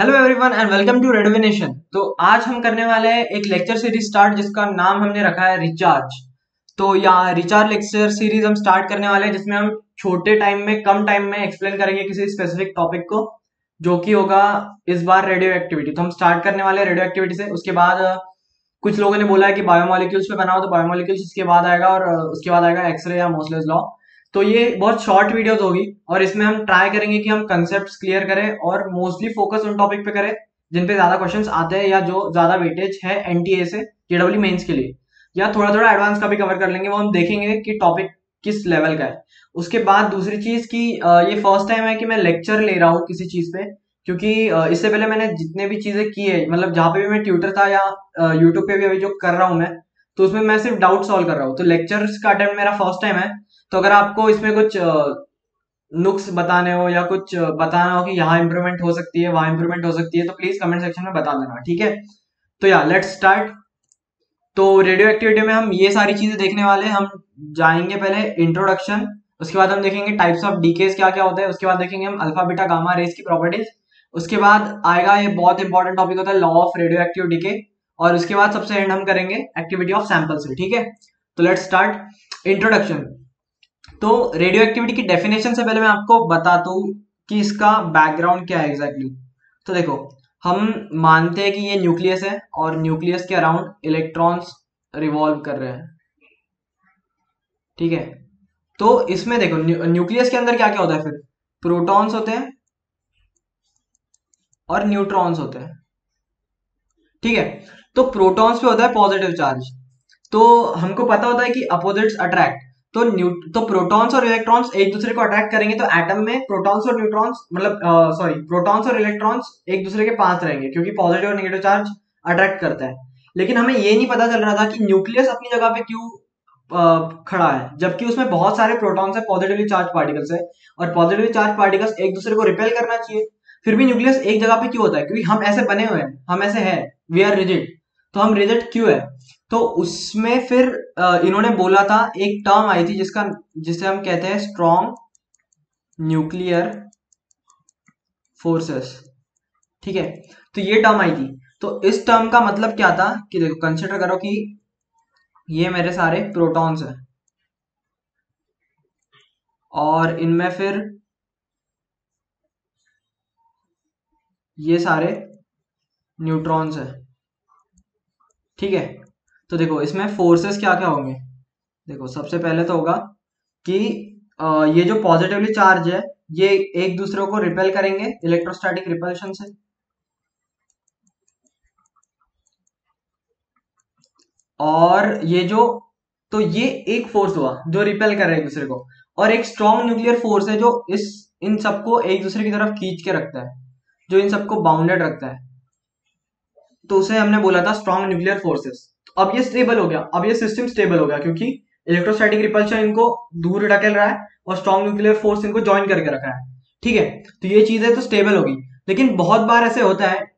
Hello everyone and welcome to रेडोविनेशन तो आज हम करने वाले हैं एक लेक्चर सीरीज़ स्टार्ट जिसका नाम हमने रखा है रिचार्ज तो यहाँ रिचार्ज लेक्चर सीरीज़ हम स्टार्ट करने वाले हैं जिसमें हम छोटे टाइम में, कम टाइम में एक्सप्लेन करेंगे किसी स्पेसिफिक टॉपिक को, जो कि होगा इस बार रेडियो एक्टिविटी तो हम स्टार्ट करने वाले रेडियो एक्टिविटी से। उसके बाद कुछ लोगों ने बोला है कि बायोमोलिक्यूल्स पे बनाओ तो बायोमोलिक्यूल्स उसके बाद आएगा और उसके बाद आएगा एक्सरे या मोसलेज लॉ तो ये बहुत शॉर्ट वीडियोस होगी और इसमें हम ट्राई करेंगे कि हम कंसेप्ट क्लियर करें और मोस्टली फोकस उन टॉपिक पे करें जिन पे ज़्यादा क्वेश्चंस आते हैं या जो ज़्यादा वेटेज है एनटीए से जेडब्ल्यू मेंस के लिए। या थोड़ा थोड़ा एडवांस का भी कवर कर लेंगे, वो हम देखेंगे कि टॉपिक किस लेवल का है। उसके बाद दूसरी चीज़ की ये फ़र्स्ट टाइम है कि मैं लेक्चर ले रहा हूँ किसी चीज़ पे, क्योंकि इससे पहले मैंने जितने भी चीज़ें की है मतलब जहाँ पे भी मैं ट्यूटर था या यूट्यूब पे भी अभी जो कर रहा हूँ मैं तो उसमें मैं सिर्फ़ डाउट सॉल्व कर रहा हूँ। तो लेक्चर्स का अटेम्प्ट मेरा फ़र्स्ट टाइम है तो अगर आपको इसमें कुछ नुक्स बताने हो या कुछ बताना हो कि यहाँ इंप्रूवमेंट हो सकती है, वहाँ इंप्रूवमेंट हो सकती है तो प्लीज़ कमेंट सेक्शन में बता देना, ठीक है? तो या लेट्स स्टार्ट तो रेडियो एक्टिविटी में हम ये सारी चीज़ें देखने वाले हम जाएँगे पहले इंट्रोडक्शन उसके बाद हम देखेंगे टाइप्स ऑफ़ डीकेस क्या क्या होता है, उसके बाद देखेंगे हम अल्फ़ा बीटा गामा रेस की प्रॉपर्टीज़ उसके बाद आएगा ये बहुत इंपॉर्टेंट टॉपिक होता है law of radioactive decay और उसके बाद सबसे एंड हम करेंगे एक्टिविटी ऑफ़ सैंपल से ठीक है? तो लेट्स स्टार्ट इंट्रोडक्शन तो रेडियो एक्टिविटी की डेफिनेशन से पहले मैं आपको बताता हूँ कि इसका बैकग्राउंड क्या है एग्जैक्टली exactly. तो देखो, हम मानते हैं कि ये न्यूक्लियस है और न्यूक्लियस के अराउंड इलेक्ट्रॉन्स रिवॉल्व कर रहे हैं। ठीक है? तो इसमें देखो न्यूक्लियस के अंदर क्या क्या होता है फिर? प्रोटॉन्स होते हैं और न्यूट्रॉन्स होते हैं। ठीक है? तो प्रोटॉन्स पे होता है पॉजिटिव चार्ज तो हमको पता होता है कि अपोजिट्स अट्रैक्ट तो न्यू तो प्रोटॉन्स और इलेक्ट्रॉन्स एक दूसरे को अट्रैक्ट करेंगे तो एटम में प्रोटॉन्स और न्यूट्रॉन्स मतलब सॉरी प्रोटॉन्स और इलेक्ट्रॉन्स एक दूसरे के पास रहेंगे, क्योंकि पॉजिटिव और नेगेटिव चार्ज अट्रैक्ट करता है। लेकिन हमें ये नहीं पता चल रहा था कि न्यूक्लियस अपनी जगह पे क्यों खड़ा है, जबकि उसमें बहुत सारे प्रोटॉन्स है पॉजिटिवली चार्ज पार्टिकल्स है, और पॉजिटिवली चार्ज पार्टिकल्स एक दूसरे को रिपेल करना चाहिए। फिर भी न्यूक्लियस एक जगह पे क्यों होता है? क्योंकि हम ऐसे बने हुए हैं, हम ऐसे हैं वी आर रिजिड तो हम रिजिड क्यों है? तो उसमें फिर इन्होंने बोला था, एक टर्म आई थी जिसका, जिसे हम कहते हैं स्ट्रॉन्ग न्यूक्लियर फोर्सेस ठीक है? तो ये टर्म आई थी। तो इस टर्म का मतलब क्या था? कि देखो कंसिडर करो कि ये मेरे सारे प्रोटॉन्स हैं। और इनमें फिर ये सारे न्यूट्रॉन्स हैं। ठीक है? तो देखो, इसमें फोर्सेस क्या क्या होंगे? देखो, सबसे पहले तो होगा कि ये जो पॉजिटिवली चार्ज है, ये एक दूसरे को रिपेल करेंगे इलेक्ट्रोस्टैटिक रिपल्शन से। और ये जो तो ये एक फोर्स हुआ जो रिपेल कर रहे हैं एक दूसरे को। और एक स्ट्रॉन्ग न्यूक्लियर फोर्स है जो इस, इन सबको एक दूसरे की तरफ़ खींच के रखता है, जो इन सबको बाउंडेड रखता है। तो उसे हमने बोला था स्ट्रॉन्ग न्यूक्लियर फोर्सेस अब ये स्टेबल हो गया। अब ये सिस्टम स्टेबल हो गया क्योंकि इलेक्ट्रोस्टैटिक रिपल्शन इनको दूर ढकेल रहा है और स्ट्रॉन्ग न्यूक्लियर फोर्स इनको ज्वाइन करके रखा है। ठीक है? तो ये चीज़ें तो स्टेबल होगी। लेकिन बहुत बार ऐसे होता है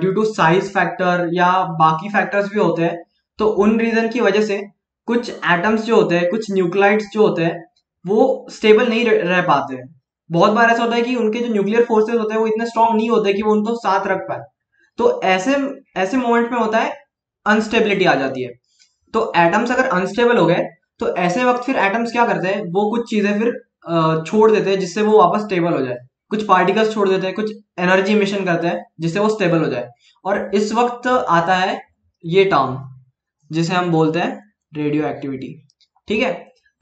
ड्यू टू साइज़ फैक्टर या बाकी फैक्टर्स भी होते हैं तो उन रीजन की वजह से कुछ एटम्स जो होते हैं, कुछ न्यूक्लाइड्स जो होते हैं, वो स्टेबल नहीं रह पाते हैं। बहुत बार ऐसा होता है कि उनके जो न्यूक्लियर फोर्सेस होते हैं, वो इतने स्ट्रांग नहीं होते कि वो उनको साथ रख पाए। तो ऐसे ऐसे मोमेंट में होता है अनस्टेबिलिटी आ जाती है। तो एटम्स अगर अनस्टेबल हो गए तो ऐसे वक्त फिर एटम्स क्या करते हैं? वो कुछ चीज़ें फिर छोड़ देते हैं जिससे वो वापस स्टेबल हो जाए। कुछ पार्टिकल्स छोड़ देते हैं, कुछ एनर्जी मिशन करते हैं जिससे वो स्टेबल हो जाए। और इस वक्त आता है ये टर्म जिसे हम बोलते हैं रेडियो एक्टिविटी ठीक है?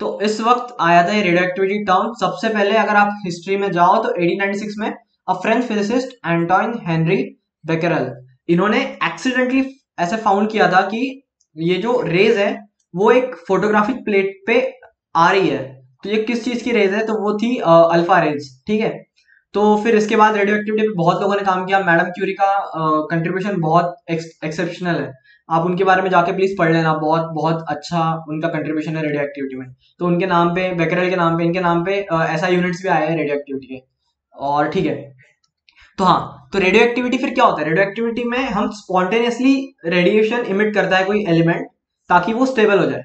तो इस वक्त आया था ये रेडियो एक्टिविटी टर्म सबसे पहले अगर आप हिस्ट्री में जाओ तो 1896 में a French physicist Antoine Henri Becquerel इन्होंने एक्सीडेंटली ऐसे फाउंड किया था कि ये जो रेज है, वो एक फोटोग्राफिक प्लेट पे आ रही है। तो ये किस चीज़ की रेज है? तो वो थी अल्फ़ा रेज ठीक है? तो फिर इसके बाद रेडियो एक्टिविटी पे बहुत लोगों ने काम किया। मैडम क्यूरी का कंट्रीब्यूशन बहुत एक्सेप्शनल है। आप उनके बारे में जाके प्लीज़ पढ़ लेना। बहुत बहुत अच्छा उनका कंट्रीब्यूशन है रेडियो एक्टिविटी में। तो उनके नाम पे बेकरल के नाम पे, इनके नाम पे ऐसा यूनिट्स भी आए हैं रेडियो एक्टिविटी के। और ठीक है। तो हाँ तो रेडियो एक्टिविटी फिर क्या होता है? रेडियो एक्टिविटी में हम स्पॉन्टेनियसली रेडिएशन इमिट करता है कोई एलिमेंट ताकि वो स्टेबल हो जाए।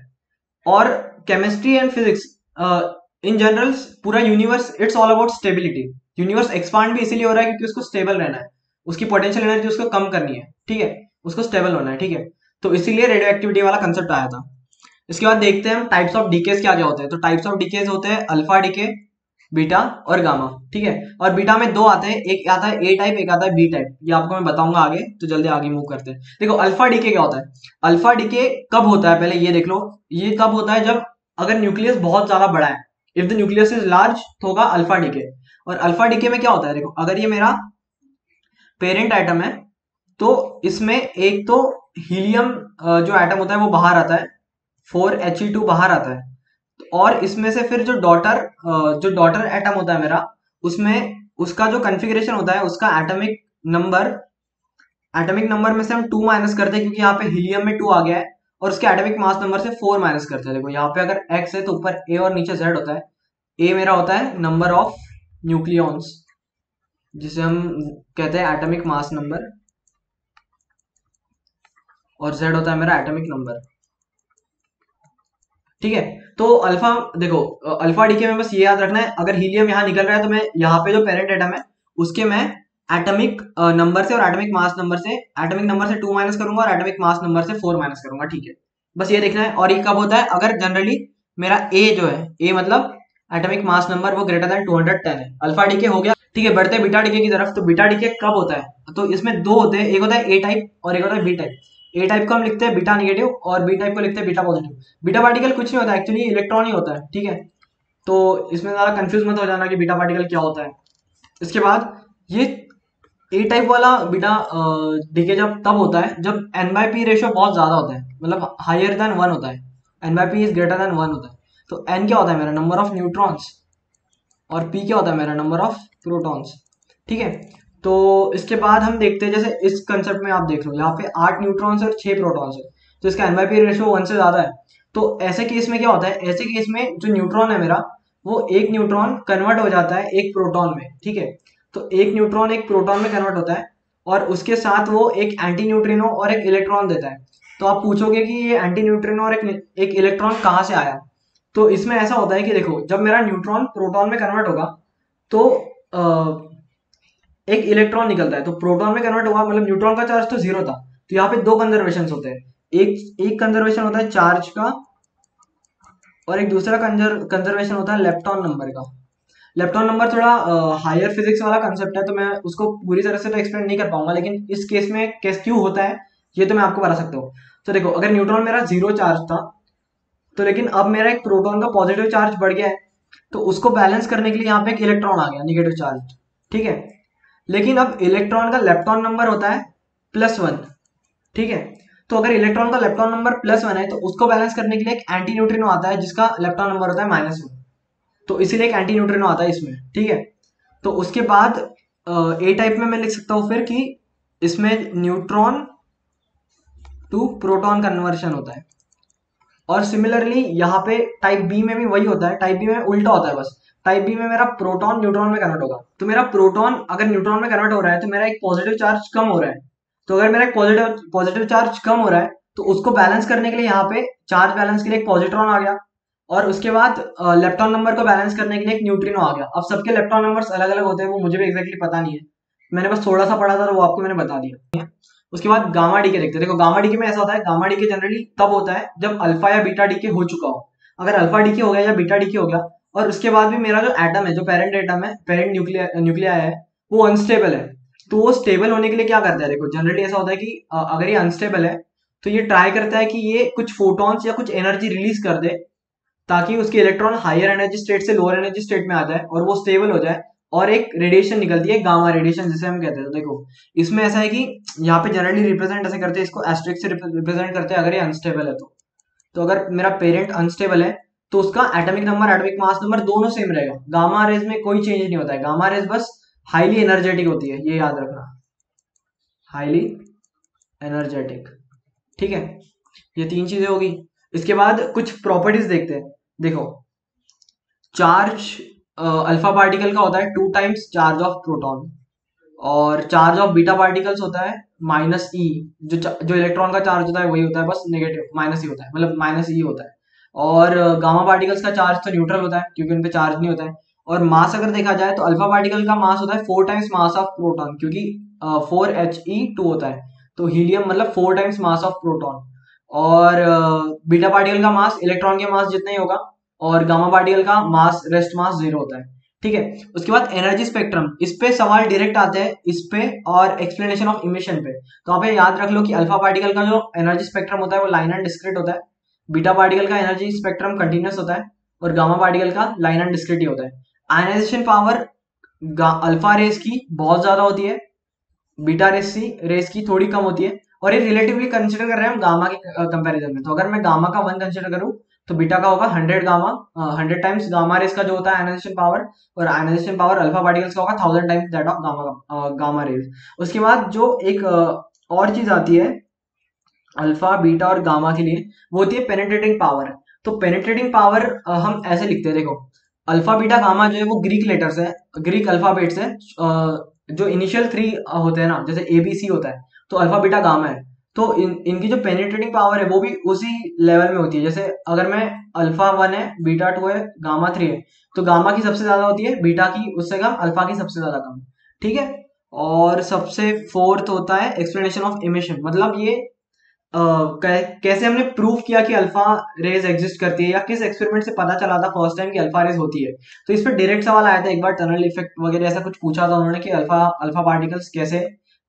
और chemistry and physics in general पूरा universe it's all about stability universe expand भी इसीलिए हो रहा है क्योंकि उसको स्टेबल रहना है। उसकी पोटेंशियल एनर्जी उसको कम करनी है, ठीक है? उसको स्टेबल होना है, ठीक है? तो इसीलिए रेडियो एक्टिविटी वाला कंसेप्ट आया था। इसके बाद देखते हैं हम टाइप्स ऑफ़ डीकेज क्या क्या होते हैं। तो टाइप्स ऑफ़ डीकेज होते हैं अल्फ़ा डीके बीटा और गामा, ठीक है? और बीटा में दो आते हैं, एक आता है ए टाइप एक आता है बी टाइप ये आपको मैं बताऊँगा आगे तो जल्दी आगे मूव करते हैं। देखो अल्फ़ा डीके क्या होता है? अल्फ़ा डीके कब होता है? पहले ये देख लो, ये कब होता है? जब अगर न्यूक्लियस बहुत ज़्यादा बड़ा है। If the nucleus is large तो होगा अल्फ़ा डीके और अल्फ़ा डीके में क्या होता है? देखो, अगर ये मेरा पेरेंट आइटम है तो इसमें एक तो हीलियम जो आइटम होता है, वो बाहर आता है। फोर एच टू बाहर आता है। और इसमें से फिर जो डॉटर जो डॉटर एटम होता है मेरा, उसमें उसका जो कन्फिग्रेशन होता है, उसका एटमिक नंबर एटमिक नंबर में से हम टू माइनस करते हैं, क्योंकि यहाँ पे हीलियम में टू आ गया है, और उसके एटमिक मास नंबर से फोर माइनस करते हैं। देखो, यहाँ पे अगर एक्स है तो ऊपर ए और नीचे जेड होता है। ए मेरा होता है नंबर ऑफ़ न्यूक्लियॉन्स जिसे हम कहते हैं एटमिक मास नंबर और जेड होता है मेरा एटमिक नंबर ठीक है? तो अल्फ़ा देखो अल्फ़ा डीके में बस ये याद रखना है, अगर हीलियम यहाँ निकल रहा है तो मैं यहाँ पे जो पेरेंट एटम है उसके मैं एटमिक नंबर से और एटमिक मास नंबर से एटमिक नंबर से टू माइनस करूँगा और एटमिक मास नंबर से फोर माइनस करूँगा, ठीक है? बस ये देखना है, और ये कब होता है? अगर जनरली मेरा ए जो है ए मतलब एटमिक मास नंबर वो ग्रेटर देन 210 है। अल्फ़ा डीके हो गया, ठीक है, बढ़ते बीटा डीके की तरफ़ तो बीटा डीके कब होता है? तो इसमें दो होते हैं, एक होता है ए टाइप और एक होता है बी टाइप ए टाइप को हम लिखते हैं बीटा निगेटिव और बी टाइप को लिखते हैं बीटा पॉजिटिव बीटा पार्टिकल कुछ नहीं होता एक्चुअली इलेक्ट्रॉन ही होता है, ठीक है? तो इसमें ज़्यादा कंफ्यूज मत हो जाना कि बीटा पार्टिकल क्या होता है। इसके बाद ये ए टाइप वाला बीटा डीके जब, तब होता है जब एन बाई पी रेशियो बहुत ज़्यादा होता है मतलब हायर देन वन होता है। N by P is greater than one होता है। तो एन क्या होता है मेरा? नंबर ऑफ़ न्यूट्रॉन्स और पी क्या होता है मेरा? नंबर ऑफ़ प्रोटॉन्स ठीक है? तो इसके बाद हम देखते हैं, जैसे इस कंसेप्ट में आप देख लो, यहाँ पे आठ न्यूट्रॉन्स और छह प्रोटॉन्स है तो इसका एन बाई रेशियो वन से ज़्यादा है। तो ऐसे केस में क्या होता है, ऐसे केस में जो न्यूट्रॉन है मेरा, वो एक न्यूट्रॉन कन्वर्ट हो जाता है एक प्रोटॉन में, ठीक है? तो एक न्यूट्रॉन एक प्रोटॉन में कन्वर्ट होता है, और उसके साथ वो एक एंटी न्यूट्रिनो और एक इलेक्ट्रॉन देता है। तो आप पूछोगे कि ये एंटी न्यूट्रिनो और एक एक इलेक्ट्रॉन कहाँ से आया? तो इसमें ऐसा होता है कि देखो, जब मेरा न्यूट्रॉन प्रोटॉन में कन्वर्ट होगा तो एक इलेक्ट्रॉन निकलता है तो प्रोटॉन में कन्वर्ट हुआ मतलब न्यूट्रॉन का चार्ज तो ज़ीरो था तो यहाँ पे दो कंजर्वेशन होते हैं। एक एक कंजर्वेशन होता है चार्ज का और एक दूसरा कंजर्वेशन होता है लेप्टॉन नंबर का। लेप्टॉन नंबर थोड़ा हायर फिजिक्स वाला कंसेप्ट है तो मैं उसको पूरी तरह से तो एक्सप्लेन नहीं कर पाऊँगा, लेकिन इस केस में केस क्यों होता है, ये तो मैं आपको बता सकता हूँ। तो देखो, अगर न्यूट्रॉन मेरा ज़ीरो चार्ज था तो लेकिन अब मेरा एक प्रोटॉन का पॉजिटिव चार्ज बढ़ गया है तो उसको बैलेंस करने के लिए यहाँ पे एक इलेक्ट्रॉन आ गया निगेटिव चार्ज ठीक है? लेकिन अब इलेक्ट्रॉन का लेप्टॉन नंबर होता है प्लस वन ठीक है? तो अगर इलेक्ट्रॉन का लेप्टॉन नंबर प्लस वन है तो उसको बैलेंस करने के लिए एक एंटी न्यूट्रिनो आता है, जिसका लेप्टॉन नंबर होता है माइनस वन तो इसीलिए एक एंटी न्यूट्रिनो आता है इसमें, ठीक है? तो उसके बाद ए टाइप में मैं लिख सकता हूँ फिर कि इसमें न्यूट्रॉन टू प्रोटॉन कन्वर्शन होता है। और सिमिलरली यहाँ पे टाइप बी में भी वही होता है टाइप बी में उल्टा होता है बस। टाइप बी में मेरा प्रोटॉन न्यूट्रॉन में कन्वर्ट होगा। तो मेरा प्रोटॉन अगर न्यूट्रॉन में कन्वर्ट हो रहा है तो मेरा एक पॉजिटिव चार्ज कम हो रहा है। तो अगर मेरा पॉजिटिव पॉजिटिव चार्ज कम हो रहा है तो उसको बैलेंस करने के लिए यहाँ पे चार्ज बैलेंस के लिए एक पॉजिट्रॉन आ गया। और उसके बाद लेप्टॉन नंबर को बैलेंस करने के लिए एक न्यूट्रिनो आ गया। अब सबके लेप्टॉन नंबर अलग अलग होते हैं, वो मुझे भी एक्जैक्टली पता नहीं है। मैंने बस थोड़ा सा पढ़ा था तो वो आपको मैंने बता दिया। उसके बाद गामा डी के देखते हैं। देखो, गामा डी के में ऐसा होता है, गामा डी के जनरली तब होता है जब अल्फ़ा या बीटा डी के हो चुका हो। अगर अल्फ़ा डी के हो गया या बीटा डी के हो गया, और उसके बाद भी मेरा जो एटम है, जो पेरेंट एटम है पेरेंट न्यूक्लिया न्यूक्लिया है, वो अनस्टेबल है। तो वो स्टेबल होने के लिए क्या करता है? देखो जनरली ऐसा होता है कि अगर ये अनस्टेबल है तो ये ट्राई करता है कि ये कुछ फोटॉन्स या कुछ एनर्जी रिलीज़ कर दे, ताकि उसके इलेक्ट्रॉन हायर एनर्जी स्टेट से लोअर एनर्जी स्टेट में आ जाए, और वो स्टेबल हो जाए। और एक रेडिएशन निकलती है गामा रेडिएशन जिसे हम कहते हैं। तो देखो, इसमें ऐसा है कि यहाँ पे जनरली रिप्रेजेंट ऐसे करते हैं, इसको एस्ट्रिक से रिप्रेजेंट करते हैं अगर ये अनस्टेबल है तो। तो अगर मेरा पेरेंट अनस्टेबल है तो उसका atomic number atomic mass number दोनों सेम रहेगा। गामा रेज में कोई चेंज नहीं होता है। गामा रेज बस हाईली एनर्जेटिक होती है, ये याद रखना। हाईली एनर्जेटिक ठीक है? ये तीन चीज़ें होगी। इसके बाद कुछ प्रॉपर्टीज़ देखते हैं। देखो चार्ज अल्फ़ा पार्टिकल का होता है two times charge of proton और चार्ज ऑफ़ बीटा पार्टिकल्स होता है माइनस ई e, जो जो इलेक्ट्रॉन का चार्ज होता है वही होता है बस नेगेटिव माइनस ई होता है मतलब माइनस ई होता है. और गामा पार्टिकल्स का चार्ज तो न्यूट्रल होता है क्योंकि उन पर चार्ज नहीं होता है. और मास अगर देखा जाए तो अल्फ़ा पार्टिकल का मास होता है four times mass of proton क्योंकि फोर एच ई टू होता है. तो हीलियम मतलब four times mass of proton और बीटा पार्टिकल का मास इलेक्ट्रॉन के मास जितना ही होगा और गामा पार्टिकल का मास, रेस्ट मास ज़ीरो होता है। ठीक है? उसके बाद एनर्जी स्पेक्ट्रम इस पे सवाल डायरेक्ट आते हैं, इस पे और एक्सप्लेनेशन ऑफ़ इमिशन पे। तो आप याद रख लो कि अल्फ़ा पार्टिकल का जो एनर्जी स्पेक्ट्रम होता है, वो लाइन एंड डिस्क्रिट होता है। बीटा पार्टिकल का एनर्जी स्पेक्ट्रम कंटिन्यूस होता है और गामा पार्टिकल का लाइन एंड डिस्क्रिट होता है। आयनाइजेशन पावर अल्फ़ा रेस की बहुत ज़्यादा होती है बीटा रेस की रेस की थोड़ी कम होती है। और ये रिलेटिवली कंसिडर कर रहे हैं हम गामा के कंपैरिजन में। तो अगर मैं गामा का वन कंसिडर करूँ तो बीटा का होगा hundred gamma hundred times gamma rays का जो होता है आयनाइजेशन पावर और आयनाइजेशन पावर अल्फ़ा पार्टिकल्स का होगा thousand times that of gamma gamma rays उसके बाद जो एक और चीज़ आती है अल्फ़ा बीटा और गामा के लिए, वो होती है पेनेट्रेटिंग पावर तो पेनेट्रेटिंग पावर हम ऐसे लिखते हैं, देखो अल्फ़ा बीटा गामा जो है वो ग्रीक लेटर्स है ग्रीक अल्फाबेट्स है जो इनिशियल थ्री होते हैं ना, जैसे ए बी सी होता है तो अल्फ़ा बीटा गामा है. तो इन इनकी जो पेनिट्रेटिंग पावर है वो भी उसी लेवल में होती है। जैसे अगर मैं अल्फ़ा वन है बीटा टू है गामा थ्री है तो गामा की सबसे ज़्यादा होती है बीटा की उससे कम अल्फ़ा की सबसे ज़्यादा कम। ठीक है? और सबसे फोर्थ होता है एक्सप्लेनेशन ऑफ़ इमिशन मतलब ये आ, कैसे हमने प्रूव किया कि अल्फ़ा रेज एग्जिस्ट करती है या किस एक्सपेरिमेंट से पता चला था फ़र्स्ट टाइम कि अल्फ़ा रेज होती है। तो इस पर डायरेक्ट सवाल आया था एक बार टनल इफ़ेक्ट वगैरह ऐसा कुछ पूछा था उन्होंने कि अल्फ़ा अल्फ़ा पार्टिकल्स कैसे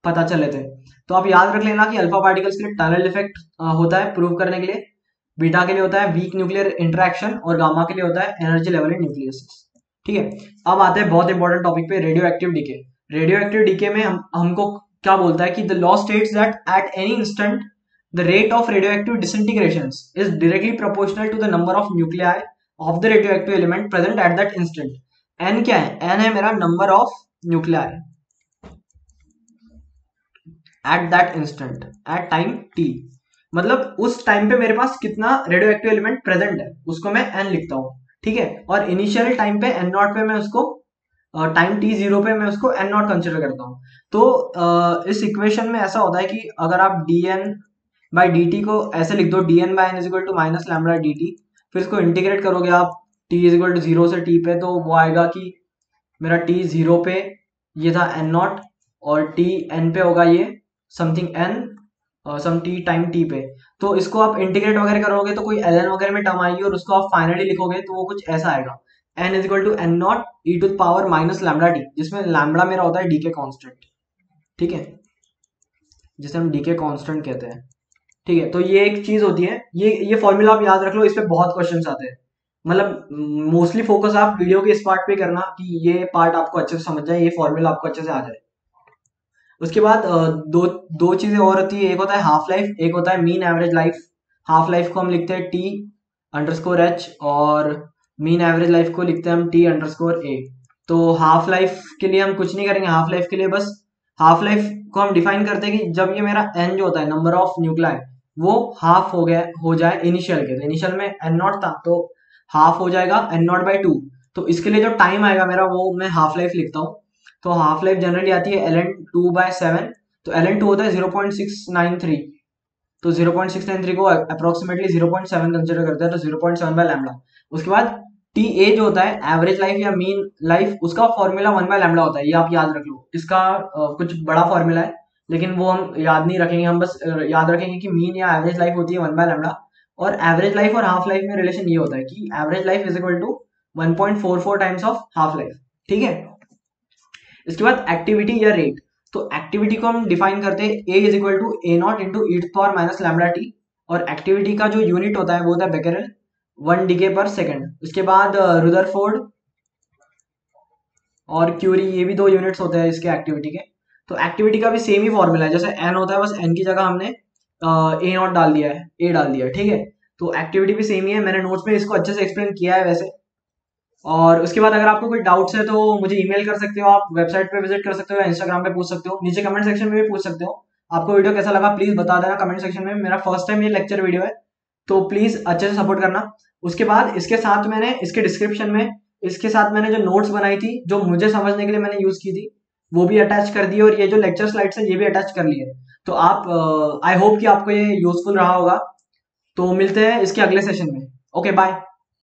पता चले थे। तो आप याद रख लेना कि अल्फ़ा पार्टिकल्स के लिए टनल इफ़ेक्ट होता है प्रूव करने के लिए। बीटा के लिए होता है वीक न्यूक्लियर इंटरेक्शन और गामा के लिए होता है एनर्जी लेवल इन न्यूक्लियस ठीक है? अब आते हैं बहुत इंपॉर्टेंट टॉपिक पे radioactive decay radioactive decay में हम, हमको क्या बोलता है कि the law states that at any instant the rate of radioactive disintegrations is directly proportional to the number of nuclei of the radioactive element present at that instant n क्या है? N है मेरा number of nuclei at that instant at time T मतलब उस time पे मेरे पास कितना radio active element present है उसको मैं एन लिखता हूँ ठीक है? और इनिशियल टाइम पे एन नॉट पे मैं उसको टाइम टी ज़ीरो पे मैं उसको एन नॉट कंसिडर करता हूँ। तो uh, इस इक्वेशन में ऐसा होता है कि अगर आप D N by D T को ऐसे लिख दो D N by N is equal to minus lambda D T फिर इसको इंटीग्रेट करोगे आप T is equal to zero से टी पे तो वो आएगा कि मेरा टी ज़ीरो पे ये था एन नॉट और टी एन पे होगा ये something N some T time T पे। तो इसको आप इंटीग्रेट वगैरह करोगे तो कोई एल एन वगैरह में टर्म आएगी और उसको आप फाइनली लिखोगे तो वो कुछ ऐसा आएगा। N is equal to N naught e to power minus lambda T जिसमें लैमडा मेरा होता है डी के कॉन्स्टेंट ठीक है? जिसे हम डी के कॉन्स्टेंट कहते हैं। ठीक है? तो ये एक चीज़ होती है। ये ये फॉर्मूला आप याद रख लो, इस पे बहुत क्वेश्चन आते हैं। मतलब मोस्टली फोकस आप वीडियो के इस पार्ट पे करना कि ये पार्ट आपको अच्छे से समझ जाए, ये फॉर्मूला आपको अच्छे से आ जाए। उसके बाद दो दो चीज़ें और होती है। एक होता है हाफ़ लाइफ एक होता है mean average life half life को हम लिखते हैं टी अंडरस्कोर एच और मीन एवरेज लाइफ को लिखते हैं हम टी अंडरस्कोर ए तो हाफ़ लाइफ के लिए हम कुछ नहीं करेंगे हाफ़ लाइफ के लिए बस हाफ़ लाइफ को हम डिफाइन करते हैं कि जब ये मेरा एन जो होता है नंबर ऑफ़ न्यूक्लाई वो हाफ़ हो गया, हो जाए इनिशियल के। तो इनिशियल में एन नॉट था तो हाफ़ हो जाएगा एन नॉट बाई टू तो इसके लिए जो टाइम आएगा मेरा, वो मैं हाफ़ लाइफ लिखता हूँ। तो हाफ़ लाइफ जनरली आती है L N two by seven तो एल एन टू होता है zero point six nine three तो zero point six nine three को approximately zero point seven consider करते हैं तो zero point seven by lambda उसके बाद टी ए जो होता है एवरेज लाइफ या मीन लाइफ उसका फॉर्मूला वन बाय लैमडा होता है, ये आप याद रख लो। इसका कुछ बड़ा फॉर्मूला है, लेकिन वो हम याद नहीं रखेंगे, हम बस याद रखेंगे कि मीन या एवरेज लाइफ होती है वन बाय लैमडा और एवरेज लाइफ और हाफ़ लाइफ में रिलेशन ये होता है कि average life is equal to one point four four times of half life ठीक है? इसके बाद एक्टिविटी या रेट तो एक्टिविटी को हम डिफाइन करते हैं A is equal to A naught into e power minus lambda T और एक्टिविटी का जो यूनिट होता है, वो होता है becquerel one decay per second उसके बाद रुदरफोर्ड और क्यूरी ये भी दो यूनिट्स होते हैं इसके एक्टिविटी के. तो एक्टिविटी का भी सेम ही फॉर्मूला है. जैसे एन होता है, बस एन की जगह हमने ए नॉट डाल दिया है ए डाल दिया है, ठीक है? तो एक्टिविटी भी सेम ही है. मैंने नोट्स में इसको अच्छे से एक्सप्लेन किया है वैसे. और उसके बाद अगर आपको कोई डाउट्स है तो मुझे ईमेल कर सकते हो, आप वेबसाइट पे विज़िट कर सकते हो या इंस्टाग्राम पे पूछ सकते हो, नीचे कमेंट सेक्शन में भी पूछ सकते हो। आपको वीडियो कैसा लगा प्लीज़ बता देना कमेंट सेक्शन में। मेरा फ़र्स्ट टाइम ये लेक्चर वीडियो है तो प्लीज़ अच्छे से सपोर्ट करना। उसके बाद इसके साथ मैंने, इसके डिस्क्रिप्शन में, इसके साथ मैंने जो नोट्स बनाई थी, जो मुझे समझने के लिए मैंने यूज़ की थी, वो भी अटैच कर दिए और ये जो लेक्चर स्लाइड्स है, ये भी अटैच कर लिए। तो आप आई होप कि आपको ये यूजफुल रहा होगा। तो मिलते हैं इसके अगले सेशन में। Okay bye